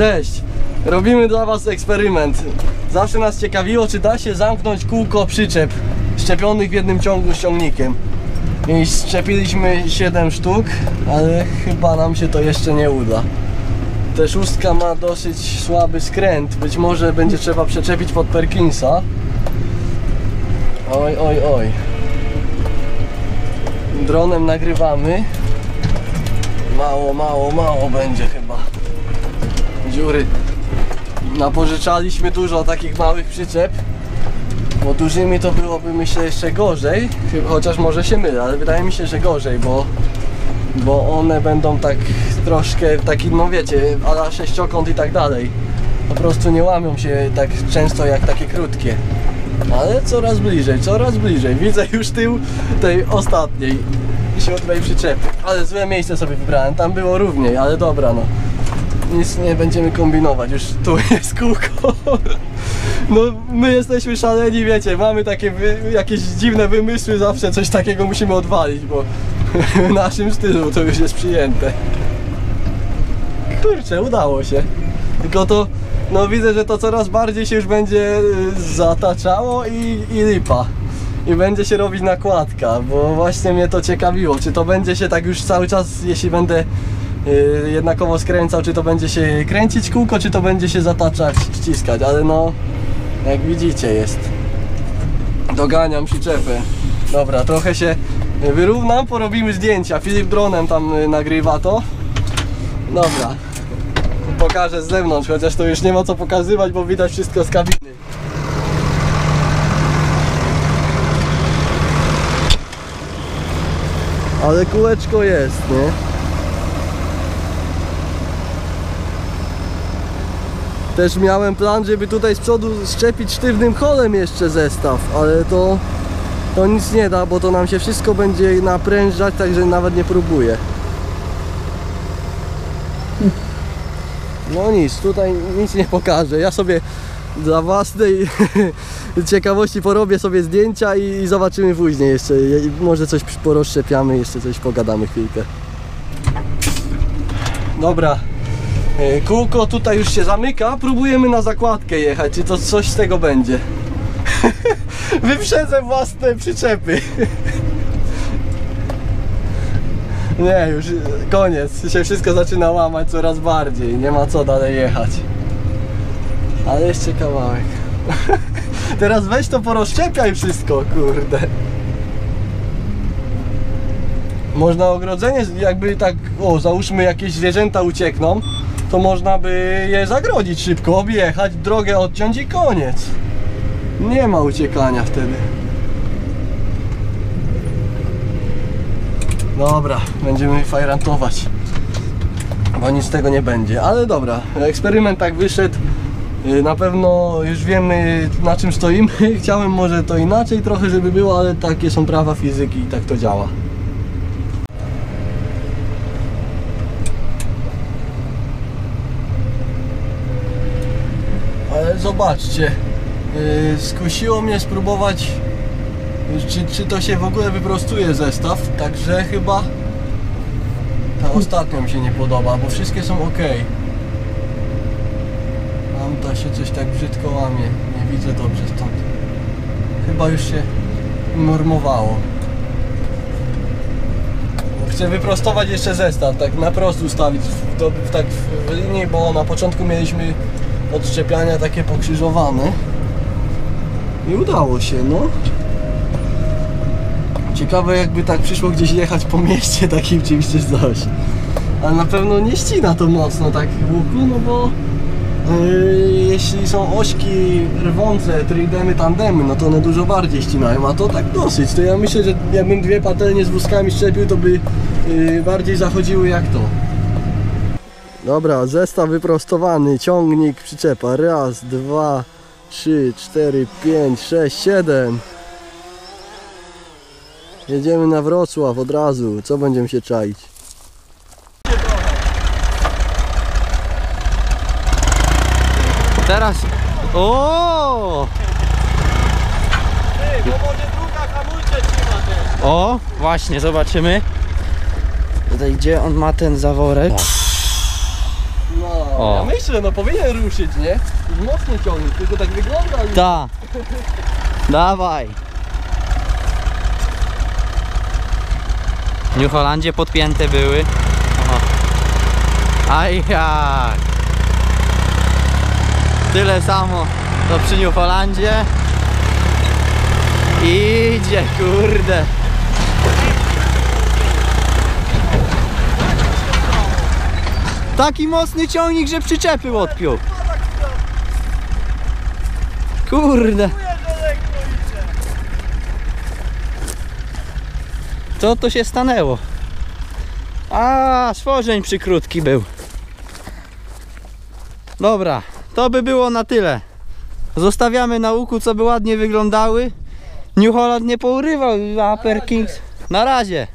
Cześć! Robimy dla Was eksperyment. Zawsze nas ciekawiło, czy da się zamknąć kółko przyczep szczepionych w jednym ciągu z ciągnikiem. I szczepiliśmy 7 sztuk, ale chyba nam się to jeszcze nie uda. Ta szóstka ma dosyć słaby skręt. Być może będzie trzeba przeczepić pod Perkinsa. Oj, oj, oj. Dronem nagrywamy. Mało, mało, mało będzie chyba. Dziury. Napożyczaliśmy dużo takich małych przyczep. Bo dużymi to byłoby myślę jeszcze gorzej. Chociaż może się mylę, ale wydaje mi się, że gorzej, bo bo one będą tak troszkę taki, no wiecie, ala sześciokąt i tak dalej. Po prostu nie łamią się tak często jak takie krótkie. Ale coraz bliżej, coraz bliżej. Widzę już tył tej ostatniej siódmej przyczepy. Ale złe miejsce sobie wybrałem, tam było równiej, ale dobra no. Nic nie będziemy kombinować, już tu jest kółko. No my jesteśmy szaleni, wiecie, mamy takie jakieś dziwne wymysły, zawsze coś takiego musimy odwalić, bo w naszym stylu to już jest przyjęte. Kurczę, udało się. Tylko to, no widzę, że to coraz bardziej się już będzie y, zataczało i, i lipa. I będzie się robić nakładka, bo właśnie mnie to ciekawiło, czy to będzie się tak już cały czas, jeśli będę jednakowo skręcał, czy to będzie się kręcić kółko, czy to będzie się zataczać, ściskać, ale no, jak widzicie jest. Doganiam przyczepę. Dobra, trochę się wyrównam, porobimy zdjęcia. Filip dronem tam y, nagrywa to. Dobra. Pokażę z zewnątrz, chociaż to już nie ma co pokazywać, bo widać wszystko z kabiny. Ale kółeczko jest, nie? Też miałem plan, żeby tutaj z przodu szczepić sztywnym kolem jeszcze zestaw, ale to, to nic nie da, bo to nam się wszystko będzie naprężać, także nawet nie próbuję. No nic, tutaj nic nie pokażę. Ja sobie dla własnej ciekawości porobię sobie zdjęcia i, zobaczymy później jeszcze. Może coś porozszczepiamy, jeszcze coś pogadamy chwilkę. Dobra, Kółko tutaj już się zamyka, próbujemy na zakładkę jechać, czy to coś z tego będzie. Wyprzedzę własne przyczepy. Nie, już e, koniec, się wszystko zaczyna łamać coraz bardziej, nie ma co dalej jechać. Ale jeszcze kawałek. Teraz weź to porozszczepiaj wszystko, kurde. Można ogrodzenie, jakby tak, o załóżmy jakieś zwierzęta uciekną, to można by je zagrodzić szybko, objechać, drogę odciąć i koniec. Nie ma uciekania wtedy. Dobra, będziemy fajrantować. Bo nic z tego nie będzie. Ale dobra, eksperyment tak wyszedł. Y, Na pewno już wiemy na czym stoimy. Chciałem może to inaczej trochę, żeby było, ale takie są prawa fizyki i tak to działa. Ale zobaczcie, yy, skusiło mnie spróbować, czy, czy to się w ogóle wyprostuje zestaw, także chyba ta ostatnia mi się nie podoba, bo wszystkie są ok. Tamta się coś tak brzydko łamie, nie widzę dobrze stąd. Chyba już się normowało. Chcę wyprostować jeszcze zestaw, tak na prost ustawić w, do, w, tak w linii, bo na początku mieliśmy odszczepiania takie pokrzyżowane. I udało się, no. Ciekawe jakby tak przyszło gdzieś jechać po mieście takim czymś czy coś. Ale na pewno nie ścina to mocno tak w łuku, no bo yy, jeśli są ośki rwące, tridemy, tandemy, no to one dużo bardziej ścinają, a to tak dosyć. To ja myślę, że jakbym dwie patelnie z wózkami szczepił, to by yy, bardziej zachodziły jak to. Dobra, zestaw wyprostowany, ciągnik, przyczepa. Raz, dwa, trzy, cztery, pięć, sześć, siedem. Jedziemy na Wrocław od razu. Co będziemy się czaić? Teraz. O! O, właśnie, zobaczymy. Tutaj gdzie on ma ten zaworek. No, O. ja myślę, no powinien ruszyć, nie? Już mocno tylko tak wygląda. Ta. Dawaj. W New Holandzie podpięte były. O. Aj jak. Tyle samo to przy New Holandzie. Idzie, kurde. Taki mocny ciągnik, że przyczepy odpiął. Kurde. Co to się stanęło? A, stworzeń przykrótki był. Dobra, to by było na tyle. Zostawiamy na łuku, co by ładnie wyglądały. New Holland nie pourywał, Upper Kings. Na razie.